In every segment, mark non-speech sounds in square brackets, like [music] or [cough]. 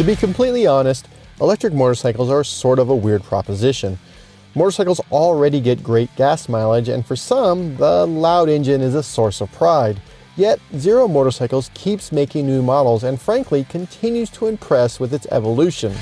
To be completely honest, electric motorcycles are sort of a weird proposition. Motorcycles already get great gas mileage, and for some, the loud engine is a source of pride. Yet, Zero Motorcycles keeps making new models and frankly continues to impress with its evolution.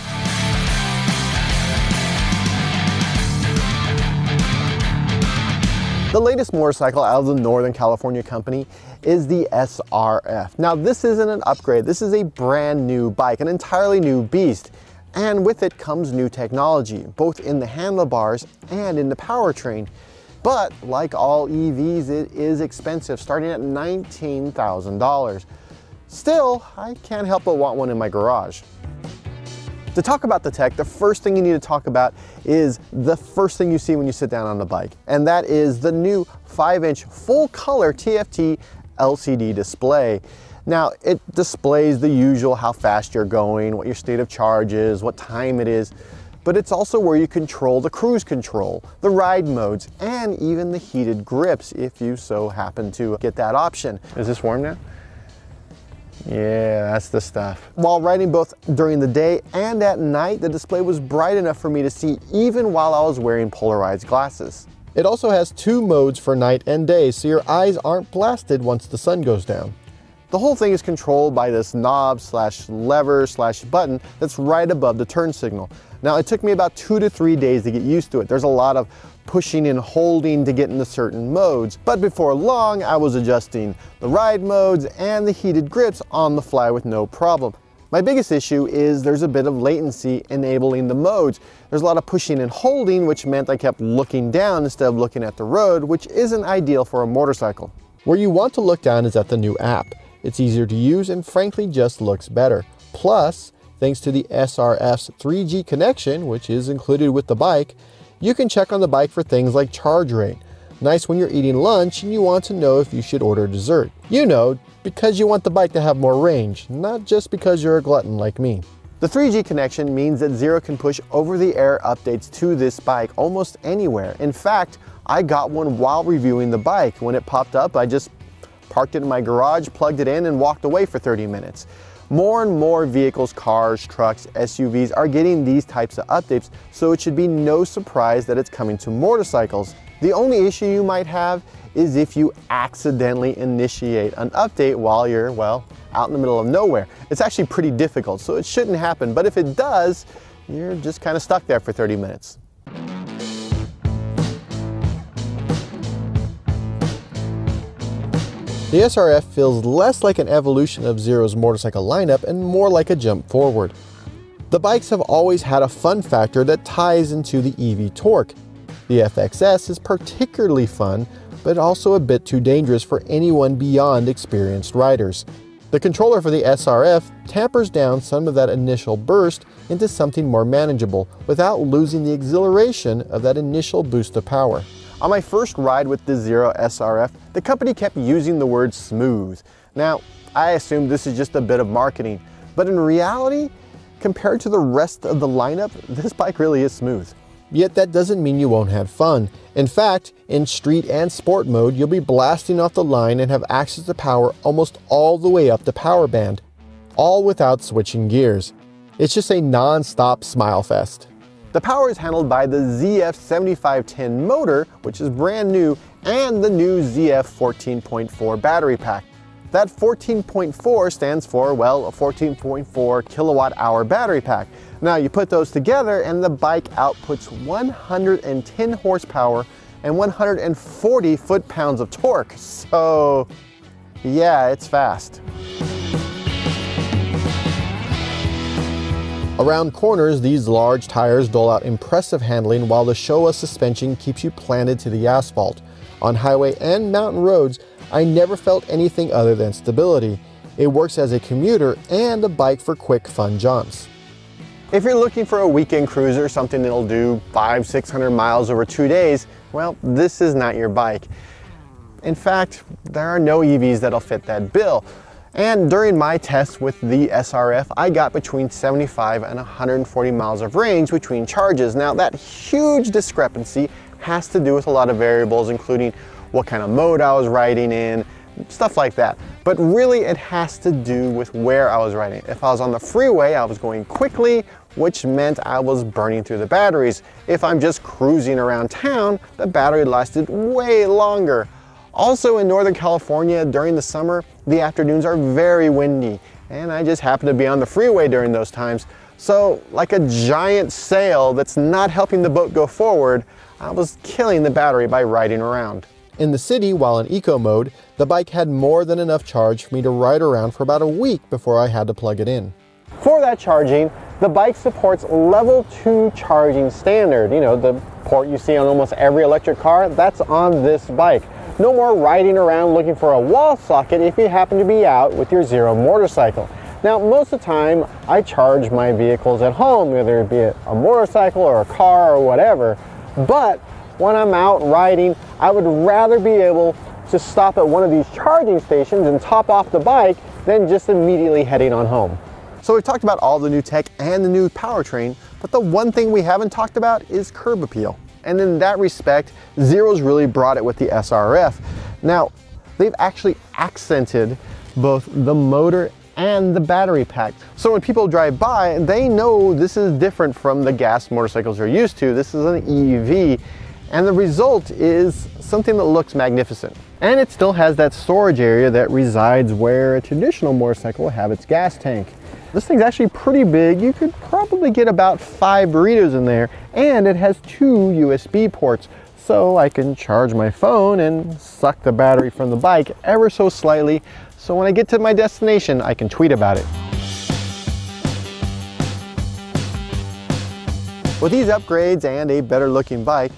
The latest motorcycle out of the Northern California company is the SRF. Now this isn't an upgrade, this is a brand new bike, an entirely new beast. And with it comes new technology, both in the handlebars and in the powertrain. But like all EVs, it is expensive, starting at $19,000. Still, I can't help but want one in my garage. To talk about the tech, the first thing you need to talk about is the first thing you see when you sit down on the bike, and that is the new 5-inch full-color TFT LCD display. Now, it displays the usual how fast you're going, what your state of charge is, what time it is, but it's also where you control the cruise control, the ride modes, and even the heated grips if you so happen to get that option. Is this warm now? Yeah, that's the stuff. While riding both during the day and at night, the display was bright enough for me to see even while I was wearing polarized glasses. It also has two modes for night and day, so your eyes aren't blasted once the sun goes down. The whole thing is controlled by this knob slash lever slash button that's right above the turn signal. Now it took me about two to three days to get used to it. There's a lot of pushing and holding to get into certain modes. But before long, I was adjusting the ride modes and the heated grips on the fly with no problem. My biggest issue is there's a bit of latency enabling the modes. There's a lot of pushing and holding, which meant I kept looking down instead of looking at the road, which isn't ideal for a motorcycle. Where you want to look down is at the new app. It's easier to use and frankly just looks better. Plus, thanks to the SRF's 3G connection, which is included with the bike, you can check on the bike for things like charge rate. Nice when you're eating lunch and you want to know if you should order dessert. You know, because you want the bike to have more range, not just because you're a glutton like me. The 3G connection means that Zero can push over-the-air updates to this bike almost anywhere. In fact, I got one while reviewing the bike. When it popped up, I just parked it in my garage, plugged it in, and walked away for 30 minutes. More and more vehicles, cars, trucks, SUVs are getting these types of updates, so it should be no surprise that it's coming to motorcycles. The only issue you might have is if you accidentally initiate an update while you're, well, out in the middle of nowhere. It's actually pretty difficult, so it shouldn't happen, but if it does, you're just kind of stuck there for 30 minutes. The SRF feels less like an evolution of Zero's motorcycle lineup and more like a jump forward. The bikes have always had a fun factor that ties into the EV torque. The FXS is particularly fun, but also a bit too dangerous for anyone beyond experienced riders. The controller for the SRF tampers down some of that initial burst into something more manageable without losing the exhilaration of that initial boost of power. On my first ride with the Zero SRF, the company kept using the word smooth. Now, I assume this is just a bit of marketing, but in reality, compared to the rest of the lineup, [laughs] this bike really is smooth. Yet that doesn't mean you won't have fun. In fact, in street and sport mode, you'll be blasting off the line and have access to power almost all the way up the power band, all without switching gears. It's just a non-stop smile fest. The power is handled by the ZF7510 motor, which is brand new, and the new ZF 14.4 battery pack. That 14.4 stands for, well, a 14.4 kilowatt hour battery pack. Now you put those together and the bike outputs 110 horsepower and 140 foot-pounds of torque. So yeah, it's fast. Around corners, these large tires dole out impressive handling while the Showa suspension keeps you planted to the asphalt. On highway and mountain roads, I never felt anything other than stability. It works as a commuter and a bike for quick, fun jaunts. If you're looking for a weekend cruiser, something that'll do five, 600 miles over two days, well, this is not your bike. In fact, there are no EVs that'll fit that bill. And during my test with the SRF, I got between 75 and 140 miles of range between charges. Now that huge discrepancy has to do with a lot of variables, including what kind of mode I was riding in, stuff like that. but really it has to do with where I was riding. If I was on the freeway, I was going quickly, which meant I was burning through the batteries. If I'm just cruising around town, the battery lasted way longer. Also in Northern California during the summer, the afternoons are very windy and I just happen to be on the freeway during those times. So like a giant sail that's not helping the boat go forward, I was killing the battery by riding around. In the city, while in eco mode, the bike had more than enough charge for me to ride around for about a week before I had to plug it in. For that charging, the bike supports level 2 charging standard. You know, the port you see on almost every electric car, that's on this bike. No more riding around looking for a wall socket if you happen to be out with your Zero motorcycle. Now, most of the time, I charge my vehicles at home, whether it be a motorcycle or a car or whatever. But when I'm out riding, I would rather be able to stop at one of these charging stations and top off the bike than just immediately heading on home. So we've talked about all the new tech and the new powertrain, but the one thing we haven't talked about is curb appeal. And in that respect, Zero's really brought it with the SRF. Now, they've actually accented both the motor and the battery pack. So when people drive by, they know this is different from the gas motorcycles they're used to. This is an EV and the result is something that looks magnificent. And it still has that storage area that resides where a traditional motorcycle will have its gas tank. This thing's actually pretty big. You could probably get about five burritos in there. And it has two USB ports. So I can charge my phone and suck the battery from the bike ever so slightly. So when I get to my destination, I can tweet about it. With these upgrades and a better looking bike,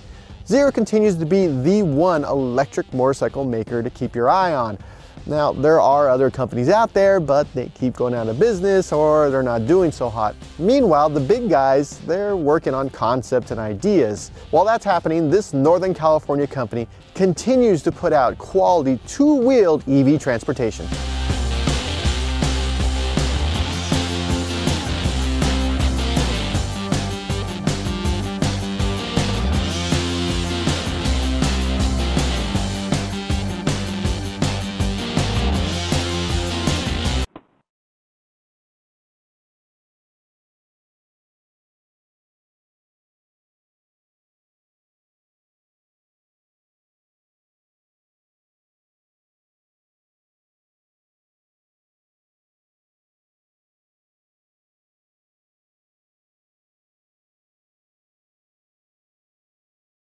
Zero continues to be the one electric motorcycle maker to keep your eye on. Now, there are other companies out there, but they keep going out of business or they're not doing so hot. Meanwhile, the big guys, they're working on concepts and ideas. While that's happening, this Northern California company continues to put out quality two-wheeled EV transportation.